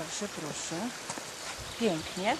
proszę, proszę. Pięknie.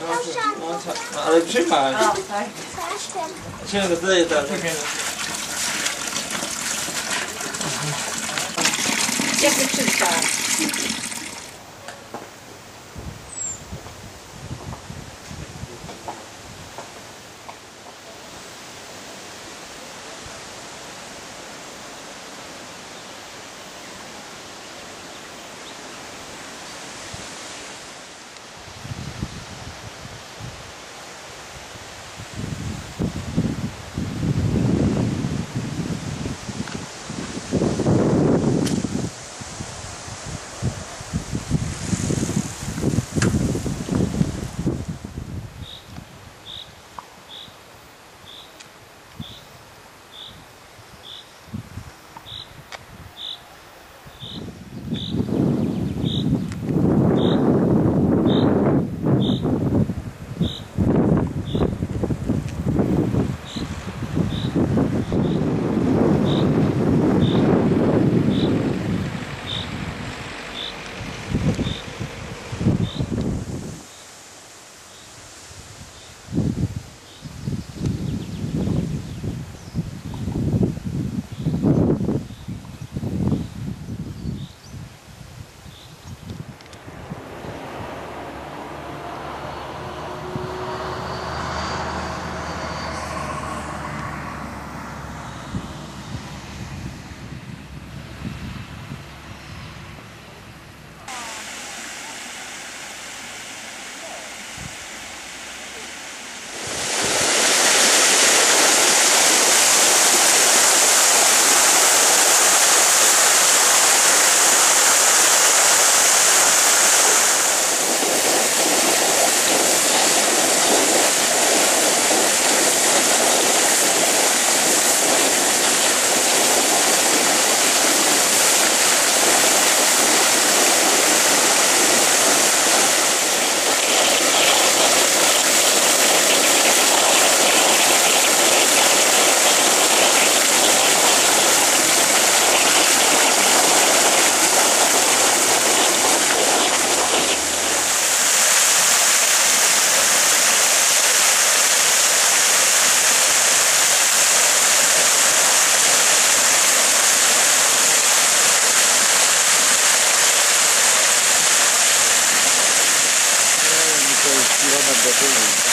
No, no, ale trzymaj. O, tak. Trzymaj, to daję я почитаю. Jadi.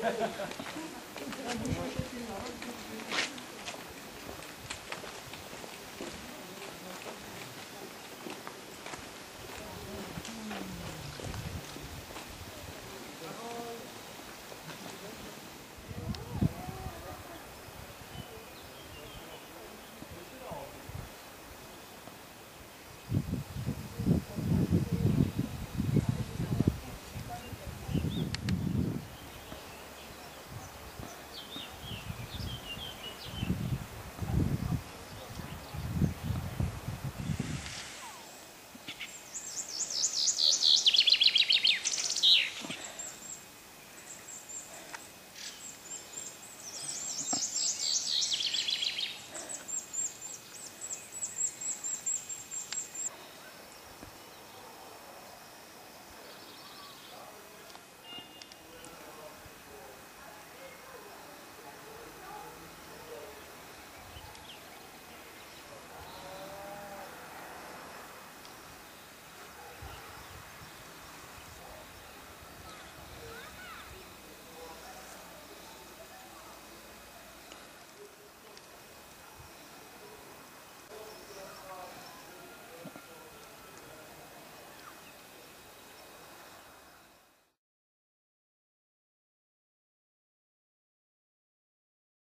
Thank you.